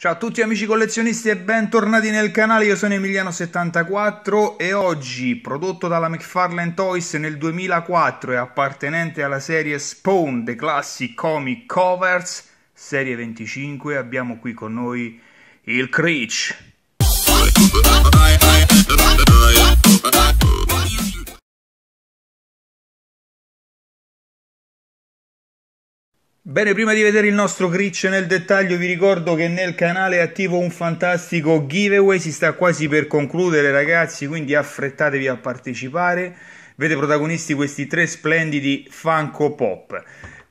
Ciao a tutti amici collezionisti e bentornati nel canale, io sono Emiliano74 e oggi, prodotto dalla McFarlane Toys nel 2004 e appartenente alla serie Spawn The Classic Comic Covers, serie 25, abbiamo qui con noi il Creech. Bene, prima di vedere il nostro glitch nel dettaglio vi ricordo che nel canale è attivo un fantastico giveaway, si sta quasi per concludere ragazzi, quindi affrettatevi a partecipare. Vede protagonisti questi tre splendidi Funko Pop.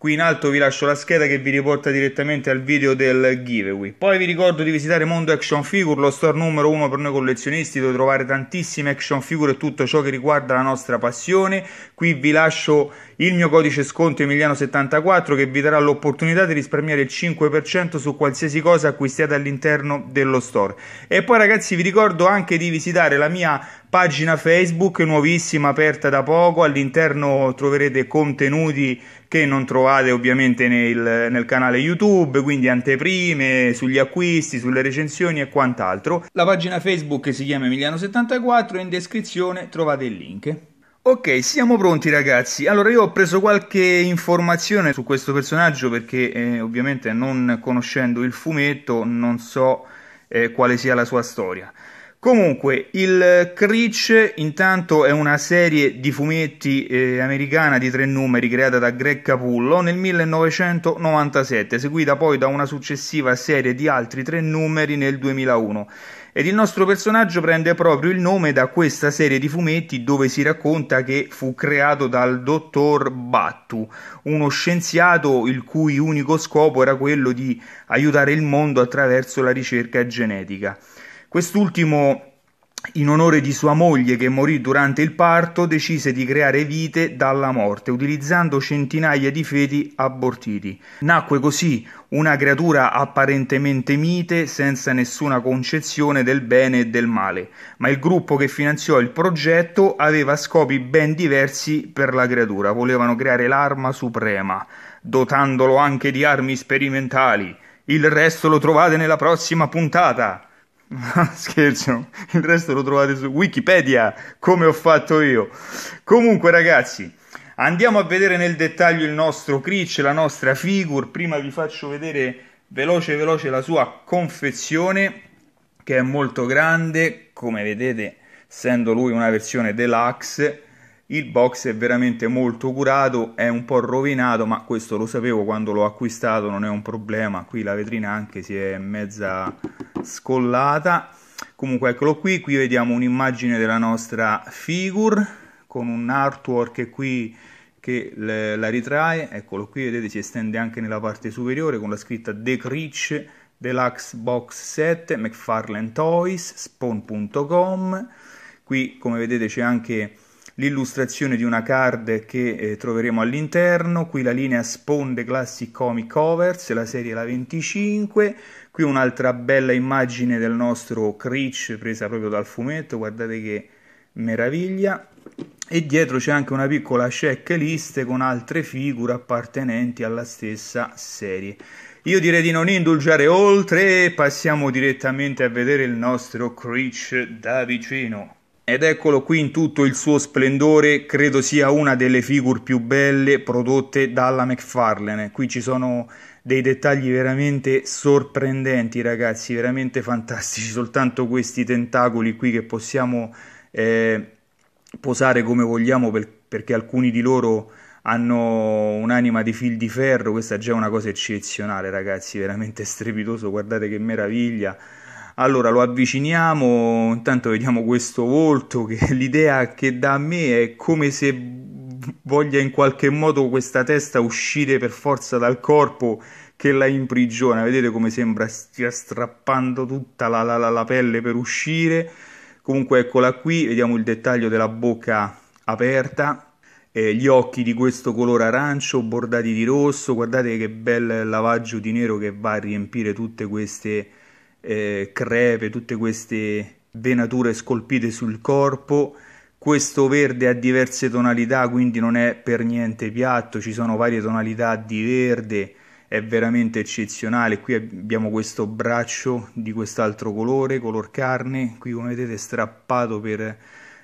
Qui in alto vi lascio la scheda che vi riporta direttamente al video del giveaway. Poi vi ricordo di visitare Mondo Action Figure, lo store numero uno per noi collezionisti, dove trovare tantissime action figure e tutto ciò che riguarda la nostra passione. Qui vi lascio il mio codice sconto Emiliano74 che vi darà l'opportunità di risparmiare il 5% su qualsiasi cosa acquistiate all'interno dello store. E poi ragazzi vi ricordo anche di visitare la mia pagina Facebook nuovissima aperta da poco, all'interno troverete contenuti che non trovate ovviamente nel, nel, canale YouTube, quindi anteprime sugli acquisti, sulle recensioni e quant'altro. La pagina Facebook si chiama Emiliano74 e in descrizione trovate il link. Ok, siamo pronti ragazzi. Allora io ho preso qualche informazione su questo personaggio perché eh, ovviamente non conoscendo il fumetto non so eh, quale sia la sua storia. Comunque, il Creech intanto è una serie di fumetti eh, americana di tre numeri creata da Greg Capullo nel 1997, seguita poi da una successiva serie di altri tre numeri nel 2001. Ed il nostro personaggio prende proprio il nome da questa serie di fumetti dove si racconta che fu creato dal dottor Battu, uno scienziato il cui unico scopo era quello di aiutare il mondo attraverso la ricerca genetica. Quest'ultimo in onore di sua moglie che morì durante il parto, decise di creare vite dalla morte, utilizzando centinaia di feti abortiti. Nacque così una creatura apparentemente mite, senza nessuna concezione del bene e del male, ma il gruppo che finanziò il progetto aveva scopi ben diversi per la creatura, volevano creare l'arma suprema, dotandolo anche di armi sperimentali. Il resto lo trovate nella prossima puntata. Scherzo, il resto lo trovate su Wikipedia, come ho fatto io. Comunque, ragazzi, andiamo a vedere nel dettaglio il nostro Critch, la nostra figure. Prima vi faccio vedere veloce veloce la sua confezione, che è molto grande, come vedete, essendo lui una versione deluxe il box è veramente molto curato, è un po' rovinato, ma questo lo sapevo quando l'ho acquistato, non è un problema. Qui la vetrina anche si è mezza scollata. Comunque eccolo qui, qui vediamo un'immagine della nostra figure con un artwork qui che la ritrae. Eccolo qui, vedete, si estende anche nella parte superiore con la scritta The Creech Deluxe Box 7 McFarlane Toys spawn.com. Qui come vedete c'è anche l'illustrazione di una card che eh, troveremo all'interno, qui la linea Spawn The Classic Comic Covers, la serie la 25, qui un'altra bella immagine del nostro Creech presa proprio dal fumetto, guardate che meraviglia, e dietro c'è anche una piccola checklist con altre figure appartenenti alla stessa serie. Io direi di non indulgiare oltre e passiamo direttamente a vedere il nostro Creech da vicino. Ed eccolo qui in tutto il suo splendore, credo sia una delle figure più belle prodotte dalla McFarlane. Qui ci sono dei dettagli veramente sorprendenti, ragazzi, veramente fantastici. Soltanto questi tentacoli qui che possiamo eh, posare come vogliamo per, perché alcuni di loro hanno un'anima di fil di ferro. Questa è già una cosa eccezionale, ragazzi, veramente strepitoso. Guardate che meraviglia allora lo avviciniamo, intanto vediamo questo volto che l'idea che dà a me è come se voglia in qualche modo questa testa uscire per forza dal corpo che la imprigiona. Vedete come sembra stia strappando tutta la, la, la, pelle per uscire. Comunque eccola qui, vediamo il dettaglio della bocca aperta, eh, gli occhi di questo colore arancio bordati di rosso, guardate che bel lavaggio di nero che va a riempire tutte queste eh, crepe, tutte queste venature scolpite sul corpo. Questo verde ha diverse tonalità, quindi non è per niente piatto, ci sono varie tonalità di verde è veramente eccezionale. Qui abbiamo questo braccio di quest'altro colore, color carne, qui come vedete strappato per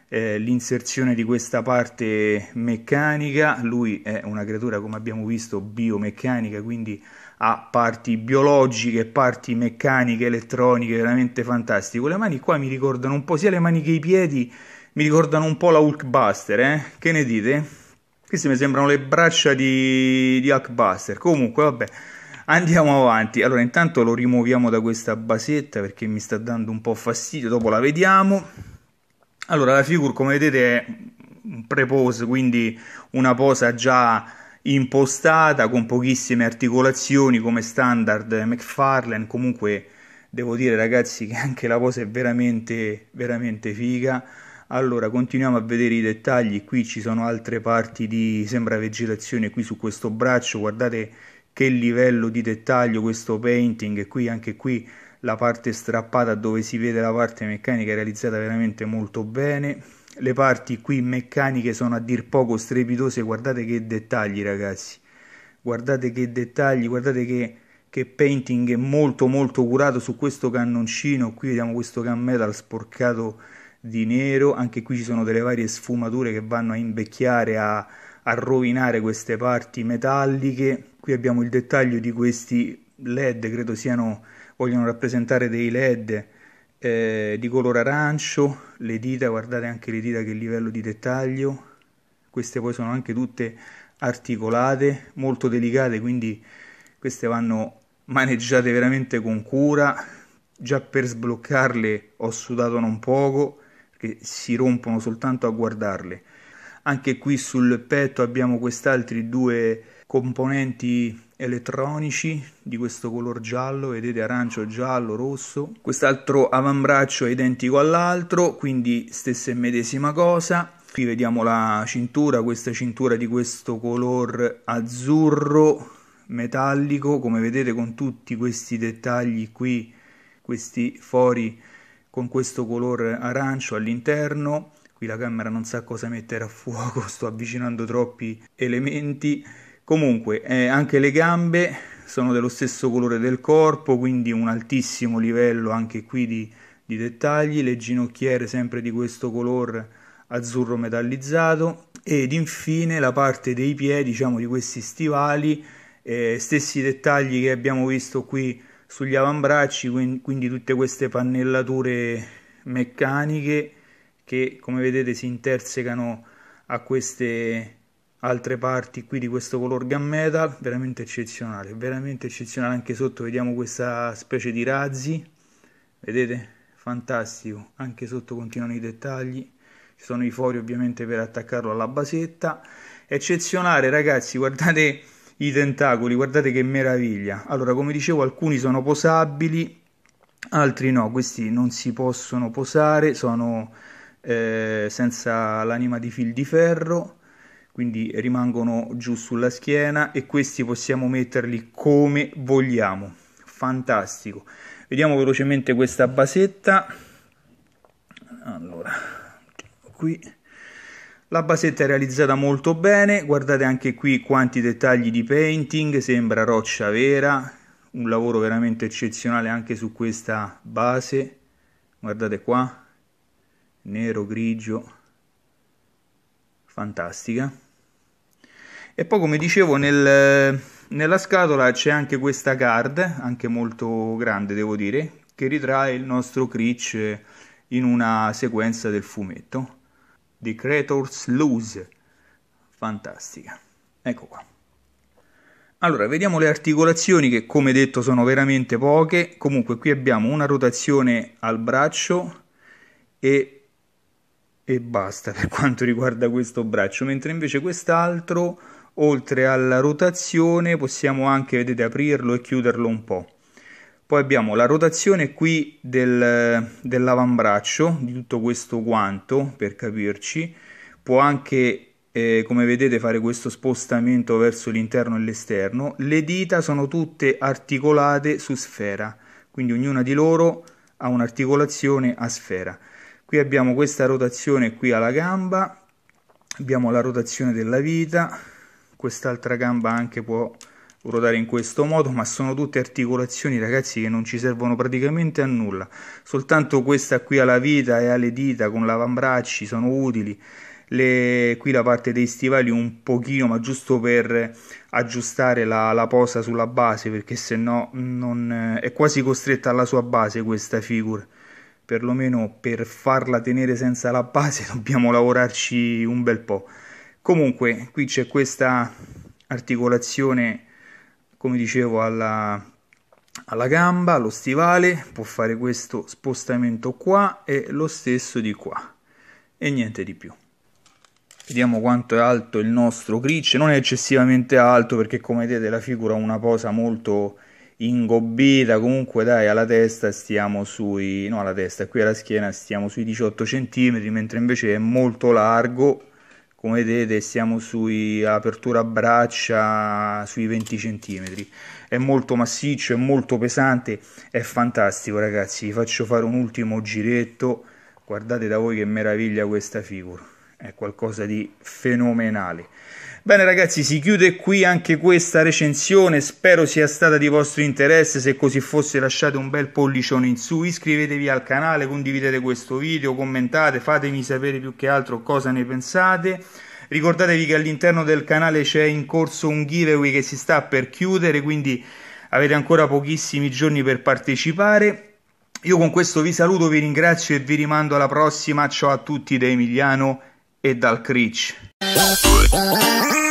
eh, l'inserzione di questa parte meccanica. Lui è una creatura, come abbiamo visto, biomeccanica, quindi ha parti biologiche, parti meccaniche, elettroniche, veramente fantastico. Le mani qua mi ricordano un po' sia le mani che i piedi, mi ricordano un po' la Hulkbuster, eh? Che ne dite? Queste mi sembrano le braccia di, di Hulkbuster. Comunque, vabbè, andiamo avanti. Allora, intanto lo rimuoviamo da questa basetta perché mi sta dando un po' fastidio, dopo la vediamo. Allora, la figure, come vedete, è un pre-pose, quindi una posa già impostata con pochissime articolazioni come standard McFarlane. Comunque devo dire ragazzi che anche la posa è veramente veramente figa. Allora continuiamo a vedere i dettagli. Qui ci sono altre parti di sembra vegetazione qui su questo braccio. Guardate che livello di dettaglio questo painting. Qui anche qui la parte strappata dove si vede la parte meccanica è realizzata veramente molto bene le parti qui meccaniche sono a dir poco strepitose, guardate che dettagli ragazzi, guardate che dettagli, guardate che, che painting molto molto curato su questo cannoncino, qui vediamo questo can metal sporcato di nero, anche qui ci sono delle varie sfumature che vanno a invecchiare, a, a rovinare queste parti metalliche, qui abbiamo il dettaglio di questi led, credo siano, vogliono rappresentare dei led, eh, di colore arancio, le dita, guardate anche le dita che livello di dettaglio, queste poi sono anche tutte articolate, molto delicate, quindi queste vanno maneggiate veramente con cura, già per sbloccarle ho sudato non poco, perché si rompono soltanto a guardarle. Anche qui sul petto abbiamo quest'altri due componenti elettronici di questo color giallo, vedete arancio, giallo, rosso. Quest'altro avambraccio è identico all'altro, quindi stessa e medesima cosa. Qui vediamo la cintura, questa cintura di questo color azzurro metallico, come vedete con tutti questi dettagli qui, questi fori con questo color arancio all'interno. Qui la camera non sa cosa mettere a fuoco, sto avvicinando troppi elementi Comunque, eh, anche le gambe sono dello stesso colore del corpo, quindi un altissimo livello anche qui di, di dettagli, le ginocchiere sempre di questo colore azzurro metallizzato. Ed infine la parte dei piedi, diciamo di questi stivali, eh, stessi dettagli che abbiamo visto qui sugli avambracci, quindi tutte queste pannellature meccaniche che come vedete si intersecano a queste altre parti qui di questo color gunmetal veramente eccezionale veramente eccezionale anche sotto vediamo questa specie di razzi vedete? Fantastico anche sotto continuano i dettagli ci sono i fori ovviamente per attaccarlo alla basetta. Eccezionale ragazzi guardate i tentacoli guardate che meraviglia. Allora come dicevo alcuni sono posabili altri no questi non si possono posare sono eh, senza l'anima di fil di ferro quindi rimangono giù sulla schiena e questi possiamo metterli come vogliamo. Fantastico. Vediamo velocemente questa basetta. Allora qui. La basetta è realizzata molto bene. Guardate anche qui quanti dettagli di painting. Sembra roccia vera. Un lavoro veramente eccezionale anche su questa base. Guardate qua. Nero grigio. Fantastica e poi come dicevo nel, nella scatola c'è anche questa card, anche molto grande devo dire, che ritrae il nostro Critch in una sequenza del fumetto. The Creators Lose. Fantastica. Ecco qua. Allora, vediamo le articolazioni che come detto sono veramente poche. Comunque qui abbiamo una rotazione al braccio e, e basta per quanto riguarda questo braccio, mentre invece quest'altro oltre alla rotazione possiamo anche vedete aprirlo e chiuderlo un po' poi abbiamo la rotazione qui del, dell'avambraccio di tutto questo guanto per capirci. Può anche eh, come vedete fare questo spostamento verso l'interno e l'esterno. Le dita sono tutte articolate su sfera quindi ognuna di loro ha un'articolazione a sfera. Qui abbiamo questa rotazione qui alla gamba abbiamo la rotazione della vita quest'altra gamba anche può ruotare in questo modo, ma sono tutte articolazioni, ragazzi, che non ci servono praticamente a nulla. Soltanto questa qui alla vita e alle dita con l'avambracci sono utili. Le, qui la parte dei stivali un pochino, ma giusto per aggiustare la, la posa sulla base, perché se no non, è quasi costretta alla sua base questa figura. Perlomeno per farla tenere senza la base dobbiamo lavorarci un bel po'. Comunque, qui c'è questa articolazione come dicevo alla, alla gamba, allo stivale, può fare questo spostamento qua e lo stesso di qua. E niente di più. Vediamo quanto è alto il nostro glitch, non è eccessivamente alto perché come vedete la figura ha una posa molto ingobbita, comunque dai alla testa stiamo sui, no alla testa, qui alla schiena stiamo sui 18 cm, mentre invece è molto largo come vedete siamo sui apertura braccia sui 20 cm è molto massiccio è molto pesante è fantastico ragazzi. Vi faccio fare un ultimo giretto. Guardate da voi che meraviglia questa figura. È qualcosa di fenomenale Bene ragazzi, si chiude qui anche questa recensione, spero sia stata di vostro interesse, se così fosse lasciate un bel pollicione in su, iscrivetevi al canale, condividete questo video, commentate, fatemi sapere più che altro cosa ne pensate. Ricordatevi che all'interno del canale c'è in corso un giveaway che si sta per chiudere, quindi avete ancora pochissimi giorni per partecipare. Io con questo vi saluto, vi ringrazio e vi rimando alla prossima. Ciao a tutti da Emiliano e dal Crich. Oh,